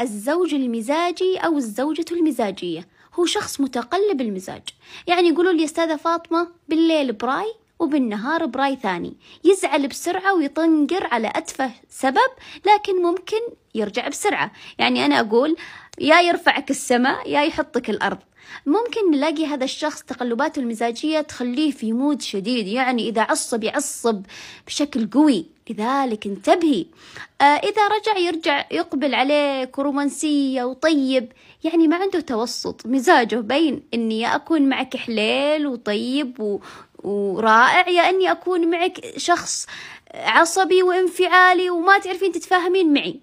الزوج المزاجي أو الزوجة المزاجية. هو شخص متقلب المزاج. يعني يقولوا لي أستاذة فاطمة بالليل براي وبالنهار براي ثاني. يزعل بسرعة ويطنقر على أتفه سبب لكن ممكن يرجع بسرعة. يعني أنا أقول يا يرفعك السماء يا يحطك الأرض. ممكن نلاقي هذا الشخص تقلباته المزاجية تخليه في مود شديد. يعني إذا عصب يعصب بشكل قوي. لذلك انتبهي. آه إذا رجع يرجع يقبل عليك رومانسية وطيب يعني ما عنده توسط مزاجه بين إني أكون معك حليل وطيب و... ورائع يا إني أكون معك شخص عصبي وانفعالي وما تعرفين تتفاهمين معي.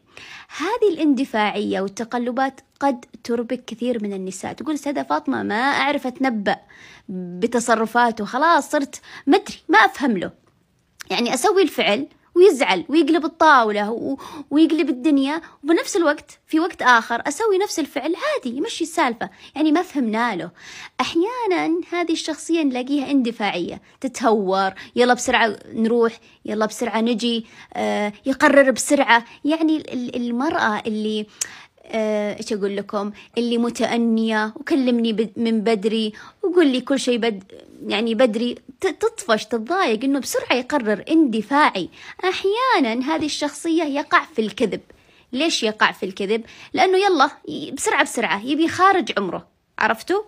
هذه الاندفاعية والتقلبات قد تربك كثير من النساء. تقول سيدة فاطمة ما أعرف أتنبأ بتصرفاته. خلاص صرت مدري ما أفهم له. يعني أسوي الفعل ويزعل ويقلب الطاولة. ويقلب الدنيا. وبنفس الوقت في وقت آخر أسوي نفس الفعل. عادي يمشي السالفة. يعني ما فهمنا له. أحيانا هذه الشخصية نلاقيها اندفاعية. تتهور. يلا بسرعة نروح. يلا بسرعة نجي. آه يقرر بسرعة. يعني المرأة اللي إيش أقول لكم؟ اللي متأنية وكلمني من بدري وقول لي كل شيء بد يعني بدري تطفش تتضايق إنه بسرعة يقرر اندفاعي. أحيانا هذه الشخصية يقع في الكذب. ليش يقع في الكذب؟ لأنه يلا بسرعة بسرعة يبي خارج عمره. عرفتوا؟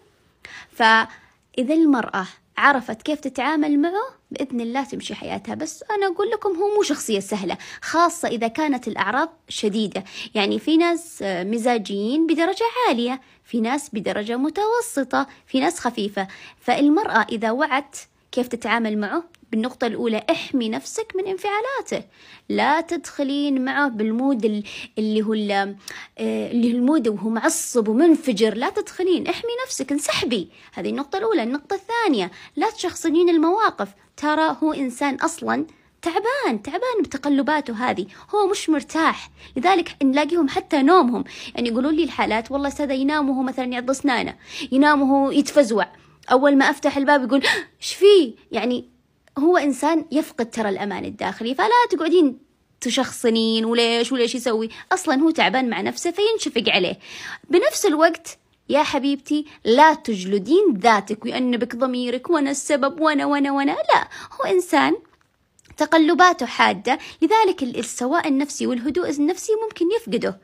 فإذا المرأة عرفت كيف تتعامل معه بإذن الله تمشي حياتها. بس أنا أقول لكم هو مو شخصية سهلة خاصة إذا كانت الأعراض شديدة. يعني في ناس مزاجيين بدرجة عالية في ناس بدرجة متوسطة في ناس خفيفة. فالمرأة إذا وعت كيف تتعامل معه؟ بالنقطة الأولى احمي نفسك من انفعالاته. لا تدخلين معه بال mood اللي هو آه، اللي هو ال mood وهو معصب ومنفجر. لا تدخلين احمي نفسك انسحبي. هذه النقطة الأولى. النقطة الثانية لا تشخصنين المواقف. ترى هو إنسان أصلا تعبان تعبان بتقلباته هذه. هو مش مرتاح. لذلك نلاقيهم حتى نومهم. يعني يقولوا لي الحالات والله أستاذ ينام وهو مثلا يعض اسنانه ينام وهو يتفزوع. أول ما أفتح الباب يقول إيش فيه يعني هو إنسان يفقد ترى الأمان الداخلي فلا تقعدين تشخصنين وليش وليش يسوي؟ أصلا هو تعبان مع نفسه فينشفق عليه. بنفس الوقت يا حبيبتي لا تجلدين ذاتك ويأنبك ضميرك وأنا السبب وأنا وأنا وأنا. لا هو إنسان تقلباته حادة لذلك السواء النفسي والهدوء النفسي ممكن يفقده.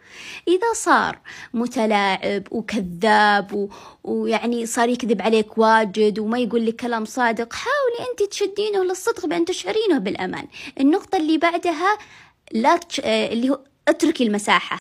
إذا صار متلاعب وكذاب و... ويعني صار يكذب عليك واجد وما يقول لك كلام صادق حاولي أنت تشدينه للصدق بأن تشعرينه بالأمان. النقطة اللي بعدها لا تش... اللي هو اتركي المساحة.